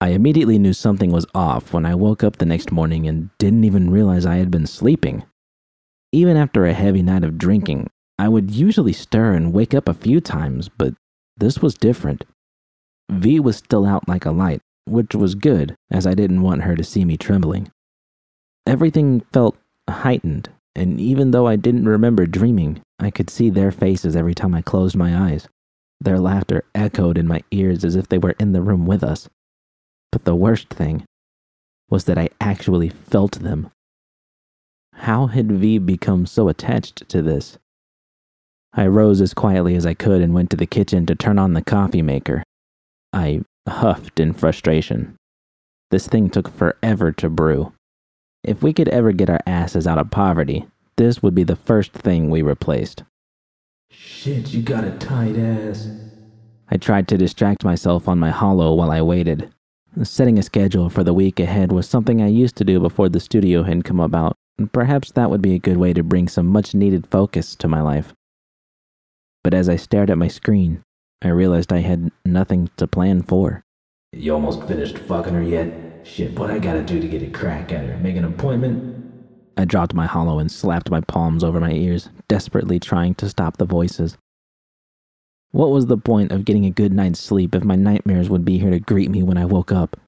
I immediately knew something was off when I woke up the next morning and didn't even realize I had been sleeping. Even after a heavy night of drinking, I would usually stir and wake up a few times, but this was different. V was still out like a light, which was good, as I didn't want her to see me trembling. Everything felt heightened, and even though I didn't remember dreaming, I could see their faces every time I closed my eyes. Their laughter echoed in my ears as if they were in the room with us. But the worst thing was that I actually felt them. How had V become so attached to this? I rose as quietly as I could and went to the kitchen to turn on the coffee maker. I huffed in frustration. This thing took forever to brew. If we could ever get our asses out of poverty, this would be the first thing we replaced. Shit, you got a tight ass. I tried to distract myself on my holo while I waited. Setting a schedule for the week ahead was something I used to do before the studio had come about, and perhaps that would be a good way to bring some much needed focus to my life. But as I stared at my screen, I realized I had nothing to plan for. You almost finished fucking her yet? Shit, what I gotta do to get a crack at her? Make an appointment? I dropped my holo and slapped my palms over my ears, desperately trying to stop the voices. What was the point of getting a good night's sleep if my nightmares would be here to greet me when I woke up?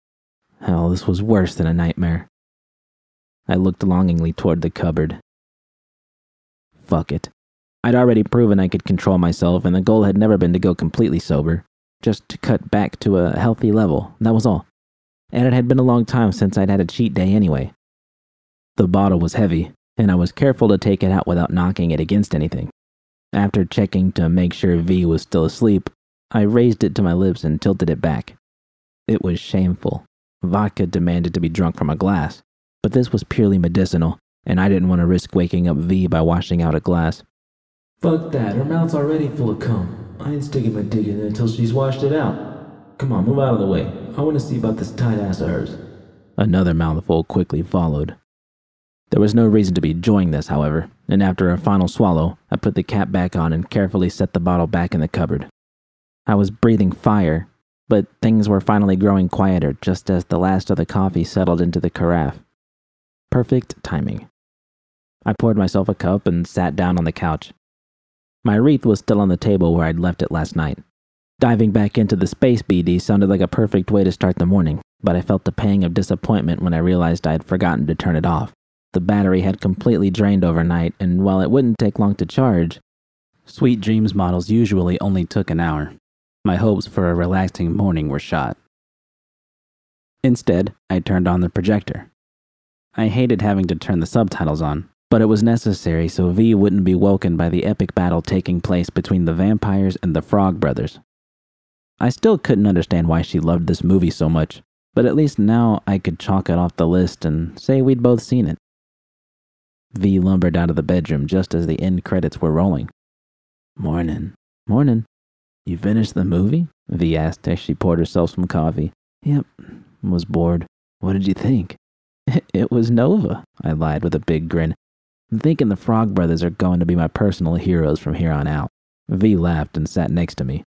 Hell, this was worse than a nightmare. I looked longingly toward the cupboard. Fuck it. I'd already proven I could control myself, and the goal had never been to go completely sober, just to cut back to a healthy level, that was all. And it had been a long time since I'd had a cheat day anyway. The bottle was heavy, and I was careful to take it out without knocking it against anything. After checking to make sure V was still asleep, I raised it to my lips and tilted it back. It was shameful. Vodka demanded to be drunk from a glass, but this was purely medicinal, and I didn't want to risk waking up V by washing out a glass. Fuck that, her mouth's already full of cum. I ain't sticking my dick in there until she's washed it out. Come on, move out of the way. I want to see about this tight ass of hers. Another mouthful quickly followed. There was no reason to be enjoying this, however, and after a final swallow, I put the cap back on and carefully set the bottle back in the cupboard. I was breathing fire, but things were finally growing quieter just as the last of the coffee settled into the carafe. Perfect timing. I poured myself a cup and sat down on the couch. My wreath was still on the table where I'd left it last night. Diving back into the space BD sounded like a perfect way to start the morning, but I felt the pang of disappointment when I realized I had forgotten to turn it off. The battery had completely drained overnight, and while it wouldn't take long to charge, Sweet Dreams models usually only took an hour. My hopes for a relaxing morning were shot. Instead, I turned on the projector. I hated having to turn the subtitles on, but it was necessary so V wouldn't be woken by the epic battle taking place between the vampires and the Frog Brothers. I still couldn't understand why she loved this movie so much, but at least now I could chalk it off the list and say we'd both seen it. V lumbered out of the bedroom just as the end credits were rolling. Morning. Morning. You finished the movie? V asked as she poured herself some coffee. Yep. Was bored. What did you think? It was Nova, I lied with a big grin. I'm thinking the Frog Brothers are going to be my personal heroes from here on out. V laughed and sat next to me.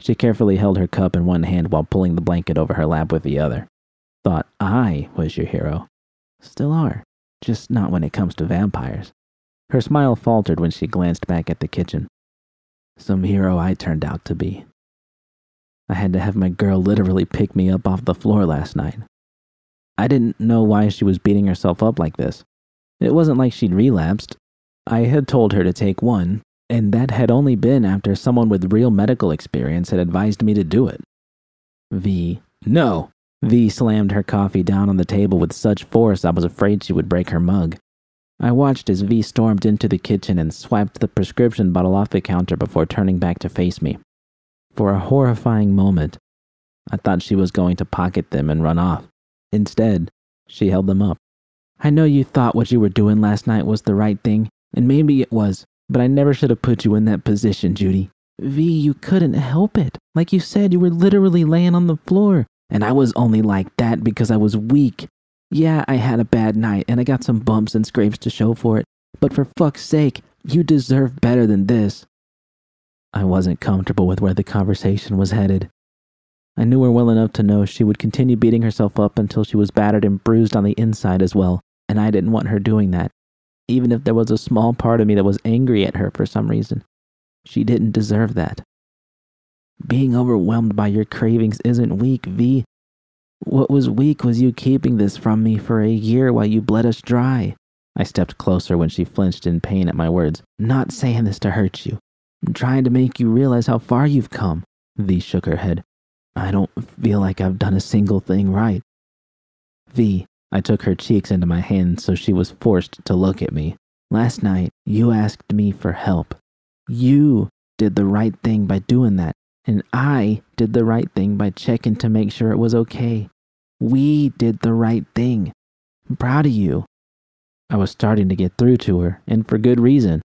She carefully held her cup in one hand while pulling the blanket over her lap with the other. Thought I was your hero. Still are just not when it comes to vampires. Her smile faltered when she glanced back at the kitchen. Some hero I turned out to be. I had to have my girl literally pick me up off the floor last night. I didn't know why she was beating herself up like this. It wasn't like she'd relapsed. I had told her to take one, and that had only been after someone with real medical experience had advised me to do it. V. No, V slammed her coffee down on the table with such force I was afraid she would break her mug. I watched as V stormed into the kitchen and swiped the prescription bottle off the counter before turning back to face me. For a horrifying moment, I thought she was going to pocket them and run off. Instead, she held them up. I know you thought what you were doing last night was the right thing, and maybe it was, but I never should have put you in that position, Judy. V, you couldn't help it. Like you said, you were literally laying on the floor. And I was only like that because I was weak. Yeah, I had a bad night and I got some bumps and scrapes to show for it, but for fuck's sake, you deserve better than this. I wasn't comfortable with where the conversation was headed. I knew her well enough to know she would continue beating herself up until she was battered and bruised on the inside as well, and I didn't want her doing that, even if there was a small part of me that was angry at her for some reason. She didn't deserve that. Being overwhelmed by your cravings isn't weak, V. What was weak was you keeping this from me for a year while you bled us dry. I stepped closer when she flinched in pain at my words. Not saying this to hurt you. I'm trying to make you realize how far you've come. V shook her head. I don't feel like I've done a single thing right. V, I took her cheeks into my hands so she was forced to look at me. Last night, you asked me for help. You did the right thing by doing that, and I did the right thing by checking to make sure it was okay. We did the right thing. I'm proud of you. I was starting to get through to her, and for good reason.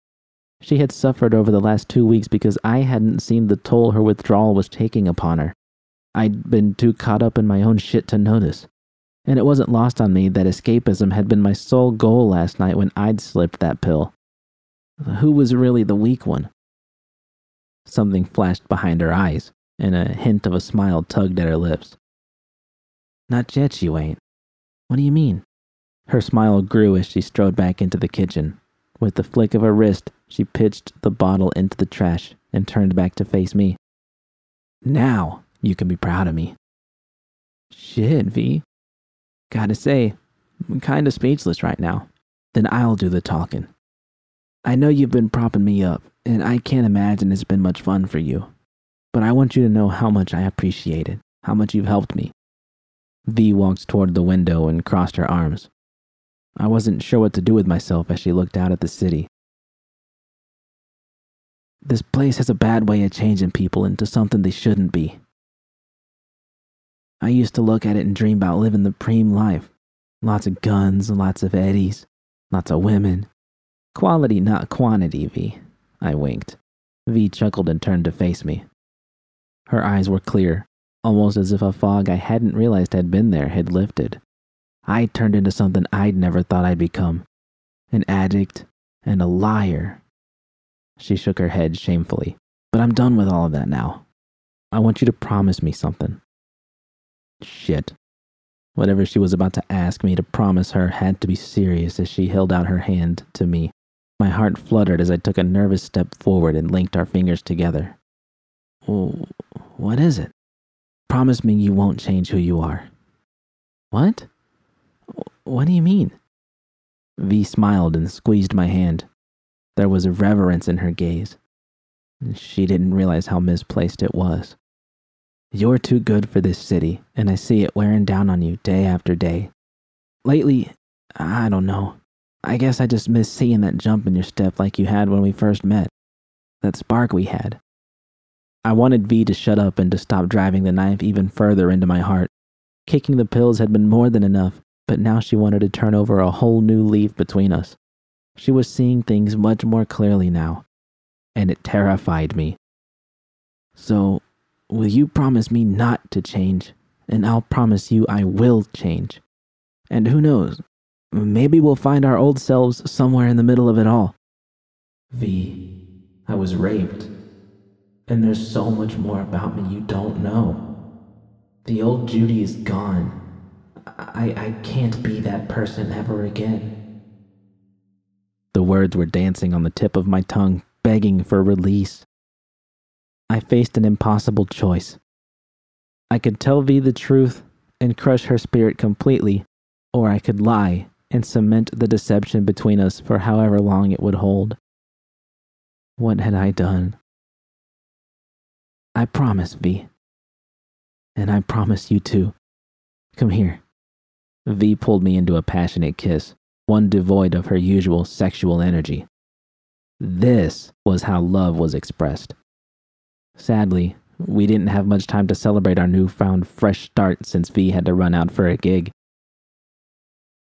She had suffered over the last two weeks because I hadn't seen the toll her withdrawal was taking upon her. I'd been too caught up in my own shit to notice. And it wasn't lost on me that escapism had been my sole goal last night when I'd slipped that pill. Who was really the weak one? Something flashed behind her eyes, and a hint of a smile tugged at her lips. Not yet, you ain't. What do you mean? Her smile grew as she strode back into the kitchen. With the flick of her wrist, she pitched the bottle into the trash and turned back to face me. Now, you can be proud of me. Shit, V. Gotta say, I'm kinda speechless right now. Then I'll do the talking. I know you've been propping me up, and I can't imagine it's been much fun for you. But I want you to know how much I appreciate it, how much you've helped me. V walked toward the window and crossed her arms. I wasn't sure what to do with myself as she looked out at the city. This place has a bad way of changing people into something they shouldn't be. I used to look at it and dream about living the preem life. Lots of guns, and lots of eddies, lots of women. Quality, not quantity, V. I winked. V chuckled and turned to face me. Her eyes were clear, almost as if a fog I hadn't realized had been there had lifted. I turned into something I'd never thought I'd become an addict and a liar. She shook her head shamefully. But I'm done with all of that now. I want you to promise me something. Shit. Whatever she was about to ask me to promise her had to be serious as she held out her hand to me. My heart fluttered as I took a nervous step forward and linked our fingers together. Oh, what is it? Promise me you won't change who you are. What? What do you mean? V smiled and squeezed my hand. There was a reverence in her gaze. She didn't realize how misplaced it was. You're too good for this city, and I see it wearing down on you day after day. Lately, I don't know. I guess I just miss seeing that jump in your step like you had when we first met. That spark we had. I wanted V to shut up and to stop driving the knife even further into my heart. Kicking the pills had been more than enough, but now she wanted to turn over a whole new leaf between us. She was seeing things much more clearly now, and it terrified me. So, Will you promise me not to change? And I'll promise you I will change. And who knows, maybe we'll find our old selves somewhere in the middle of it all. V, I was raped. And there's so much more about me you don't know. The old Judy is gone. I, I can't be that person ever again. The words were dancing on the tip of my tongue, begging for release. I faced an impossible choice. I could tell V the truth and crush her spirit completely, or I could lie and cement the deception between us for however long it would hold. What had I done? I promise, V. And I promise you too. Come here. V pulled me into a passionate kiss, one devoid of her usual sexual energy. This was how love was expressed. Sadly, we didn't have much time to celebrate our newfound fresh start since V had to run out for a gig.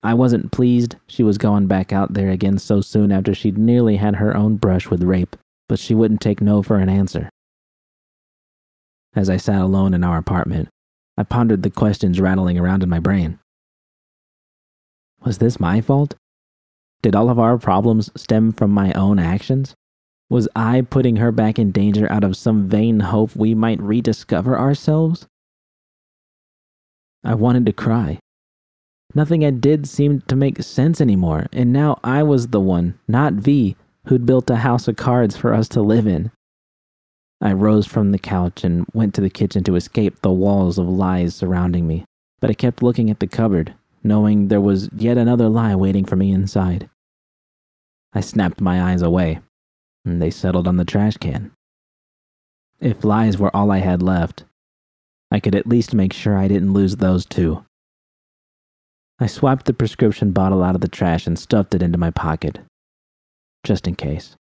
I wasn't pleased she was going back out there again so soon after she'd nearly had her own brush with rape, but she wouldn't take no for an answer. As I sat alone in our apartment, I pondered the questions rattling around in my brain. Was this my fault? Did all of our problems stem from my own actions? Was I putting her back in danger out of some vain hope we might rediscover ourselves? I wanted to cry. Nothing I did seemed to make sense anymore, and now I was the one, not V, who'd built a house of cards for us to live in. I rose from the couch and went to the kitchen to escape the walls of lies surrounding me, but I kept looking at the cupboard, knowing there was yet another lie waiting for me inside. I snapped my eyes away, and they settled on the trash can. If lies were all I had left, I could at least make sure I didn't lose those too. I swiped the prescription bottle out of the trash and stuffed it into my pocket, just in case.